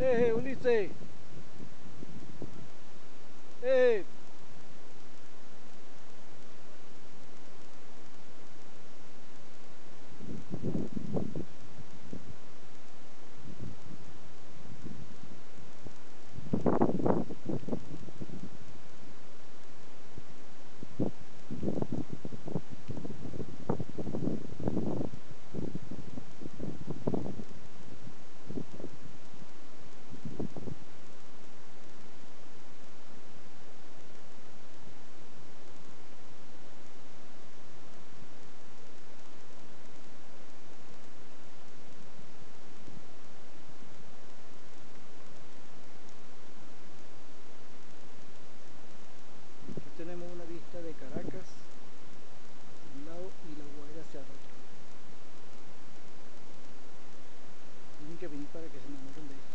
Ei, Ulises! Ei! para que se enamoren de ella.